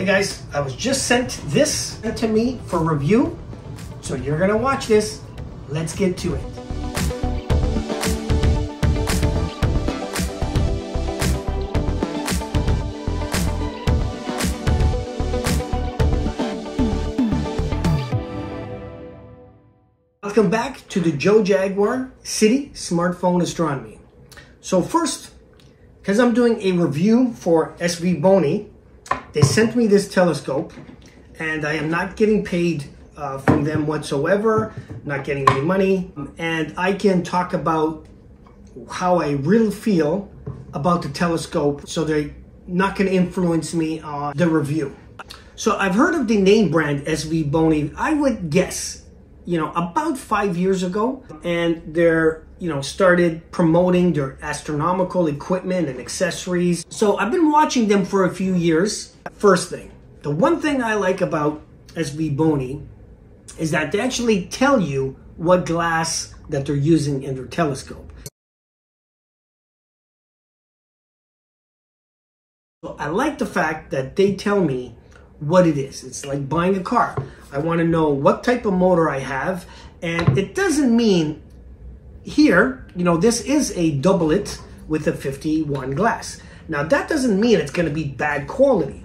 Hey guys, I was just sent this to me for review, so you're gonna watch this. Let's get to it. Welcome back to the Joe Jaguar City Smartphone Astronomy. So first, because I'm doing a review for SVBONY, they sent me this telescope and I am not getting paid uh, from them whatsoever, not getting any money, and I can talk about how I really feel about the telescope so they're not going to influence me on the review. So I've heard of the name brand SVBONY. I would guess, you know, about five years ago, and they're you know, started promoting their astronomical equipment and accessories. So I've been watching them for a few years. First thing, the one thing I like about SVBONY is that they actually tell you what glass that they're using in their telescope. So I like the fact that they tell me what it is. It's like buying a car. I want to know what type of motor I have, and it doesn't mean here, you know, this is a doublet with a 51 glass. Now that doesn't mean it's going to be bad quality.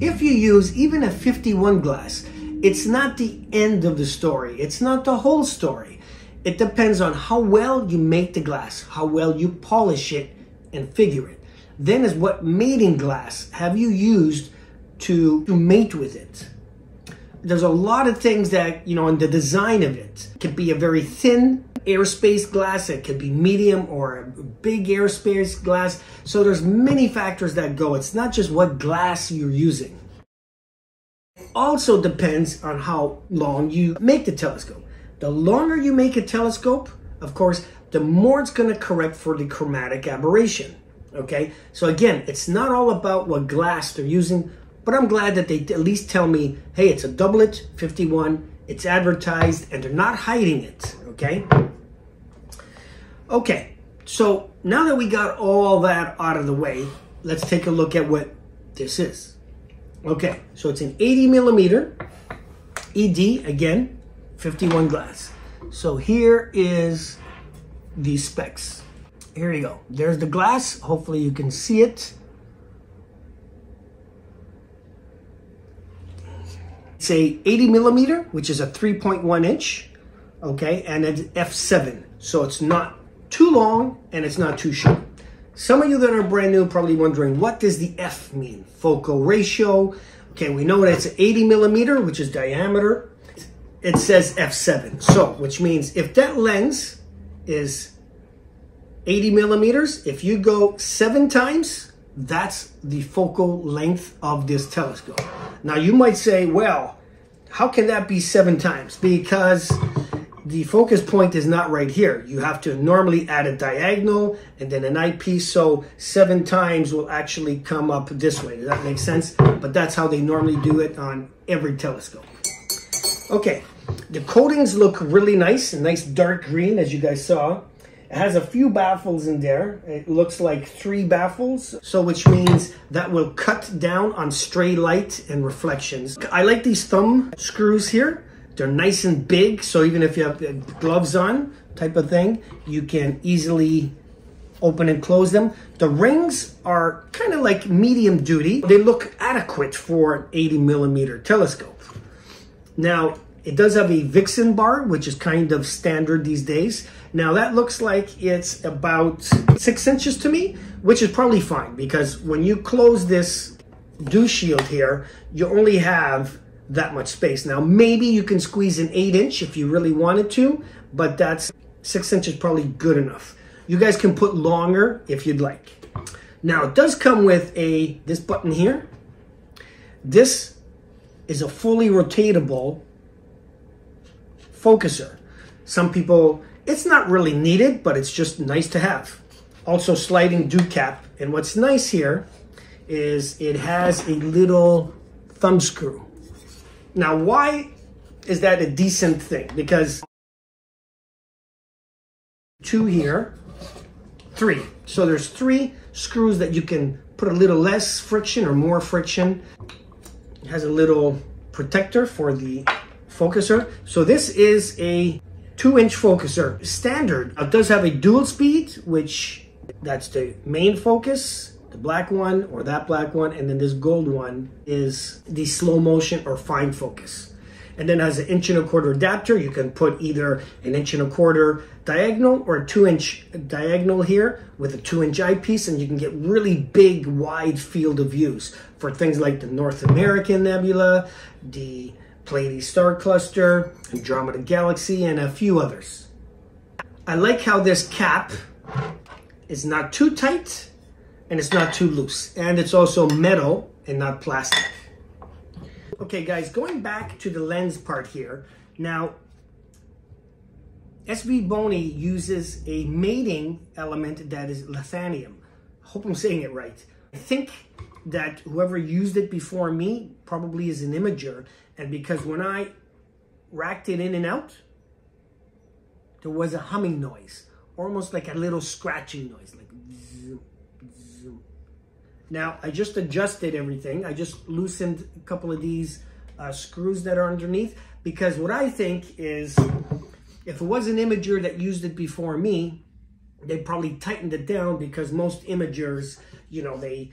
If you use even a 51 glass, it's not the end of the story. It's not the whole story. It depends on how well you make the glass, how well you polish it and figure it. Then is what mating glass have you used to, to mate with it? There's a lot of things that, you know, in the design of it. It could be a very thin airspace glass. It could be medium or a big airspace glass. So there's many factors that go. It's not just what glass you're using. It also depends on how long you make the telescope. The longer you make a telescope, of course, the more it's going to correct for the chromatic aberration. Okay, so again, it's not all about what glass they're using, but I'm glad that they at least tell me, hey, it's a doublet 51, it's advertised, and they're not hiding it. Okay. Okay, so now that we got all that out of the way, let's take a look at what this is. Okay, so it's an 80 millimeter ED, again, 51 glass. So here is the specs. Here you go. There's the glass. Hopefully you can see it. It's a 80 millimeter, which is a 3.1 inch, okay, and it's f7. So it's not too long and it's not too short. Some of you that are brand new probably wondering, what does the F mean? Focal ratio. Okay, we know that it's 80 millimeter, which is diameter. It says f7. So, which means if that lens is 80 millimeters, if you go seven times, that's the focal length of this telescope. Now you might say, well, how can that be seven times? Because the focus point is not right here. You have to normally add a diagonal and then an eyepiece. So seven times will actually come up this way. Does that make sense? But that's how they normally do it on every telescope. Okay, the coatings look really nice, a nice dark green as you guys saw. It has a few baffles in there. It looks like three baffles. So which means that will cut down on stray light and reflections. I like these thumb screws here. They're nice and big, so even if you have gloves on type of thing, you can easily open and close them. The rings are kind of like medium duty. They look adequate for an 80 millimeter telescope. Now, it does have a Vixen bar, which is kind of standard these days. Now that looks like it's about six inches to me, which is probably fine because when you close this dew shield here, you only have that much space. Now, maybe you can squeeze an eight inch if you really wanted to, but that's six inches probably good enough. You guys can put longer if you'd like. Now, it does come with a this button here. This is a fully rotatable focuser. Some people, it's not really needed, but it's just nice to have. Also sliding dew cap. And what's nice here is it has a little thumb screw. Now, why is that a decent thing? Because two here, three. So there's three screws that you can put a little less friction or more friction. It has a little protector for the focuser. So this is a two inch focuser. Standard it does have a dual speed, which that's the main focus, the black one or that black one. And then this gold one is the slow motion or fine focus and then has an inch and a quarter adapter. You can put either an inch and a quarter diagonal or a two inch diagonal here with a two inch eyepiece and you can get really big wide field of views for things like the North American Nebula, the Pleiades star cluster, Andromeda Galaxy, and a few others. I like how this cap is not too tight and it's not too loose. And it's also metal and not plastic. Okay, guys, going back to the lens part here. Now, SVBONY uses a mating element that is lanthanum. Hope I'm saying it right. I think that whoever used it before me probably is an imager. And because when I racked it in and out, there was a humming noise, almost like a little scratching noise, like zoom, zoom. Now, I just adjusted everything. I just loosened a couple of these uh, screws that are underneath because what I think is if it was an imager that used it before me, they probably tightened it down because most imagers, you know, they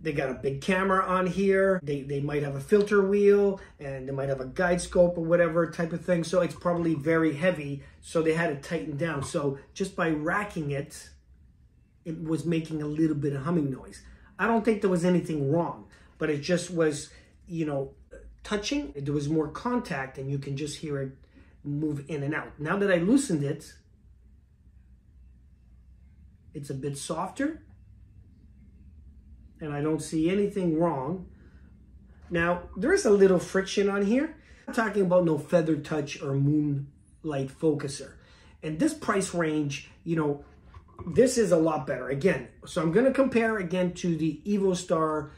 they got a big camera on here. They, they might have a filter wheel and they might have a guide scope or whatever type of thing. So it's probably very heavy. So they had it tightened down. So just by racking it, it was making a little bit of humming noise. I don't think there was anything wrong, but it just was, you know, touching. There was more contact and you can just hear it move in and out. Now that I loosened it, it's a bit softer and I don't see anything wrong. Now, there is a little friction on here. I'm talking about no feather touch or Moonlite focuser. And this price range, you know, this is a lot better. Again, so I'm going to compare again to the EvoStar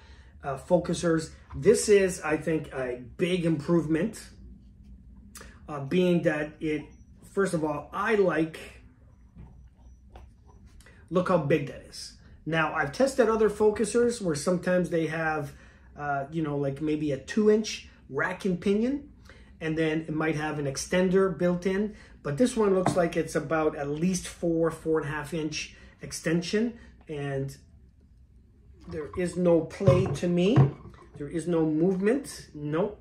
uh, focusers. This is, I think, a big improvement, uh, being that it, first of all, I like, look how big that is. Now, I've tested other focusers where sometimes they have, uh, you know, like maybe a two inch rack and pinion, and then it might have an extender built in. But this one looks like it's about at least four, four and a half inch extension. And there is no play to me. There is no movement. Nope.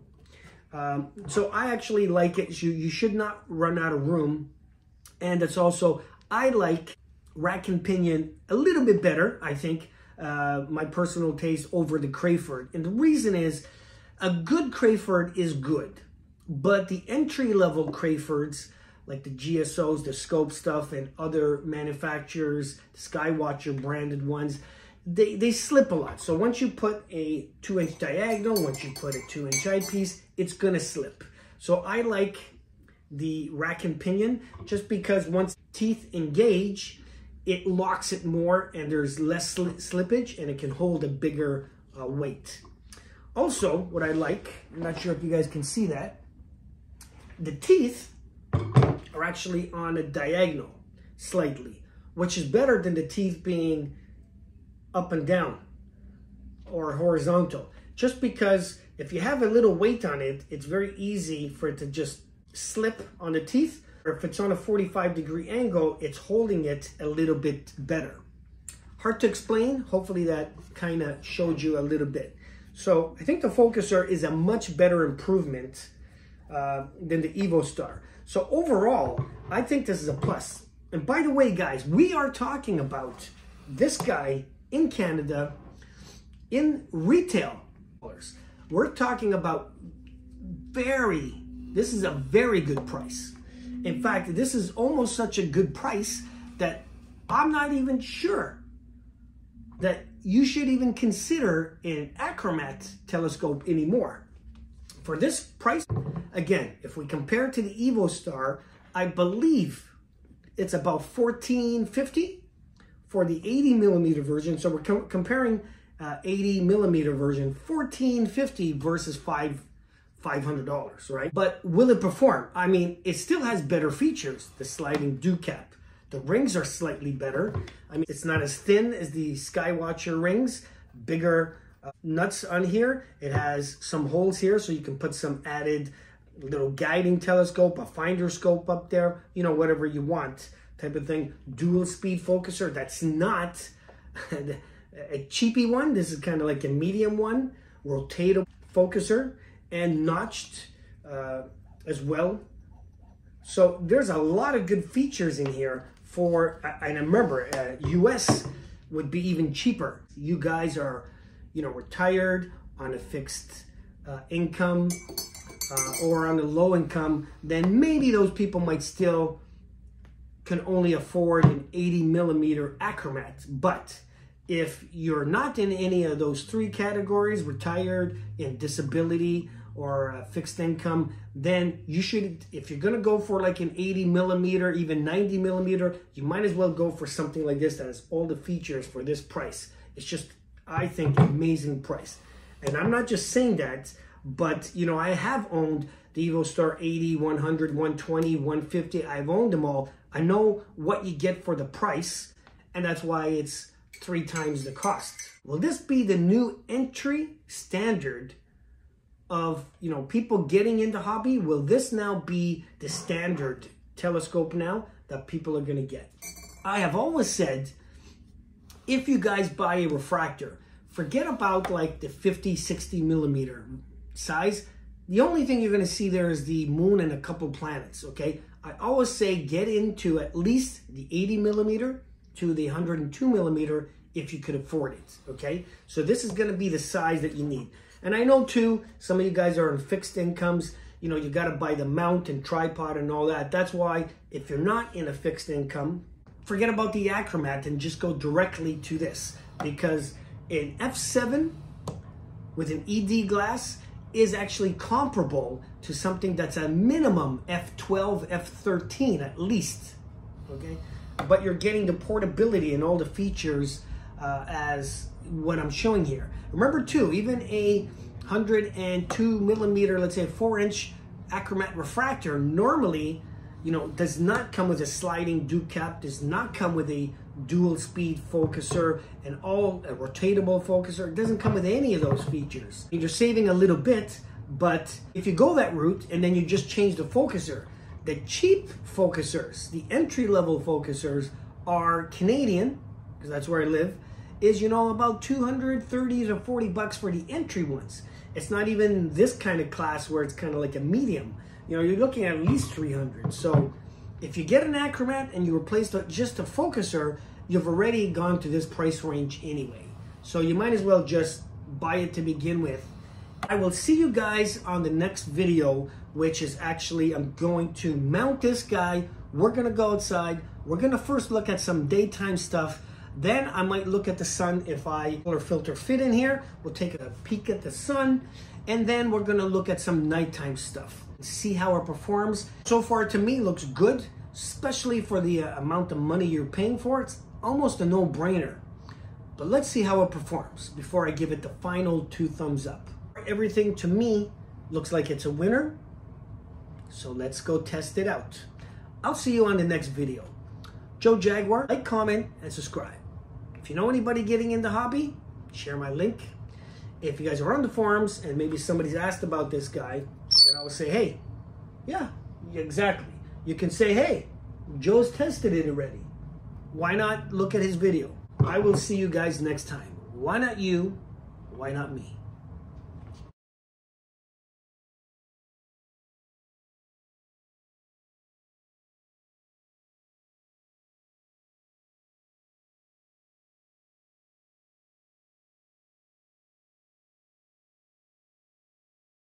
Um, so I actually like it. You, you should not run out of room. And it's also, I like rack and pinion a little bit better, I think, uh, my personal taste over the Crayford. And the reason is a good Crayford is good, but the entry level Crayfords, like the GSOs, the scope stuff, and other manufacturers, Skywatcher branded ones, they, they slip a lot. So once you put a two inch diagonal, once you put a two inch eyepiece, it's gonna slip. So I like the rack and pinion just because once teeth engage, it locks it more and there's less slippage and it can hold a bigger uh, weight. Also, what I like, I'm not sure if you guys can see that, the teeth are actually on a diagonal slightly, which is better than the teeth being up and down or horizontal. Just because if you have a little weight on it, it's very easy for it to just slip on the teeth. If it's on a 45 degree angle, it's holding it a little bit better. Hard to explain. Hopefully that kind of showed you a little bit. So I think the Focuser is a much better improvement uh, than the EvoStar. So overall, I think this is a plus. And by the way, guys, we are talking about this guy in Canada in retail. We're talking about very, this is a very good price. In fact, this is almost such a good price that I'm not even sure that you should even consider an achromat telescope anymore. For this price, again, if we compare to the EvoStar, I believe it's about 1450 for the 80 millimeter version. So we're co comparing uh, 80 millimeter version, 1450 versus five $500, right? But will it perform? I mean, it still has better features. The sliding dew cap. The rings are slightly better. I mean, it's not as thin as the Skywatcher rings, bigger uh, nuts on here. It has some holes here so you can put some added little guiding telescope, a finder scope up there, you know, whatever you want type of thing. Dual speed focuser. That's not a cheapy one. This is kind of like a medium one. Rotatable focuser and notched uh, as well. So there's a lot of good features in here for, and remember, uh, US would be even cheaper. You guys are, you know, retired on a fixed uh, income uh, or on a low income, then maybe those people might still can only afford an 80 millimeter Achromat. But if you're not in any of those three categories, retired, in disability, or uh, fixed income, then you should, if you're gonna go for like an 80 millimeter, even 90 millimeter, you might as well go for something like this that has all the features for this price. It's just, I think, amazing price. And I'm not just saying that, but you know, I have owned the EvoStar 80, 100, 120, 150. I've owned them all. I know what you get for the price, and that's why it's three times the cost. Will this be the new entry standard of you know people getting into hobby? Will this now be the standard telescope now that people are going to get? I have always said if you guys buy a refractor, forget about like the 50, 60 millimeter size. The only thing you're going to see there is the moon and a couple planets, okay? I always say get into at least the 80 millimeter to the 102 millimeter if you could afford it, okay? So this is going to be the size that you need. And I know too, some of you guys are on fixed incomes. You know, you got to buy the mount and tripod and all that. That's why if you're not in a fixed income, forget about the Achromat and just go directly to this. Because an F7 with an ED glass is actually comparable to something that's a minimum F12, F13 at least. Okay, but you're getting the portability and all the features uh, as what I'm showing here. Remember too, even a 102 millimeter, let's say four inch achromat refractor normally, you know, does not come with a sliding dew cap, does not come with a dual speed focuser and all a rotatable focuser. It doesn't come with any of those features. You're saving a little bit, but if you go that route and then you just change the focuser, the cheap focusers, the entry level focusers are Canadian, because that's where I live, is, you know, about 230 to 40 bucks for the entry ones. It's not even this kind of class where it's kind of like a medium. You know, you're looking at least 300. So if you get an Achromat and you replace the, just a focuser, you've already gone to this price range anyway. So you might as well just buy it to begin with. I will see you guys on the next video, which is actually, I'm going to mount this guy. We're gonna go outside. We're gonna first look at some daytime stuff then I might look at the sun if I color filter fit in here. We'll take a peek at the sun. And then we're gonna look at some nighttime stuff. See how it performs. So far to me looks good, especially for the uh, amount of money you're paying for. It's almost a no-brainer. But let's see how it performs before I give it the final two thumbs up. Everything to me looks like it's a winner. So let's go test it out. I'll see you on the next video. Joe Jaguar, like, comment, and subscribe. If you know anybody getting into hobby, share my link. If you guys are on the forums and maybe somebody's asked about this guy, you can always say, hey, yeah, exactly. You can say, hey, Joe's tested it already. Why not look at his video? I will see you guys next time. Why not you? Why not me?